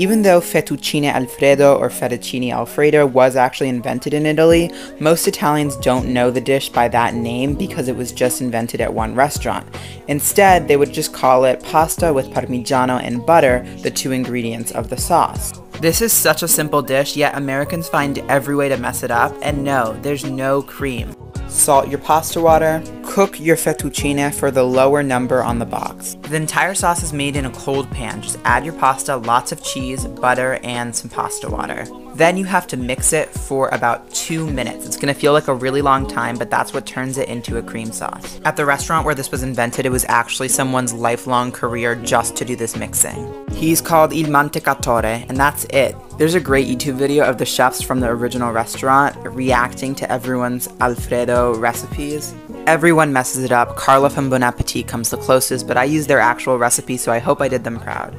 Even though fettuccine alfredo or fettuccine alfredo was actually invented in Italy, most Italians don't know the dish by that name because it was just invented at one restaurant. Instead, they would just call it pasta with parmigiano and butter, the two ingredients of the sauce. This is such a simple dish, yet Americans find every way to mess it up, and no, there's no cream. Salt your pasta water. Cook your fettuccine for the lower number on the box. The entire sauce is made in a cold pan. Just add your pasta, lots of cheese, butter, and some pasta water. Then you have to mix it for about two minutes. It's gonna feel like a really long time, but that's what turns it into a cream sauce. At the restaurant where this was invented, it was actually someone's lifelong career just to do this mixing. He's called Il Mantecatore, and that's it. There's a great YouTube video of the chefs from the original restaurant reacting to everyone's Alfredo recipes. Everyone messes it up. Carla from Bon Appetit comes the closest, but I used their actual recipe, so I hope I did them proud.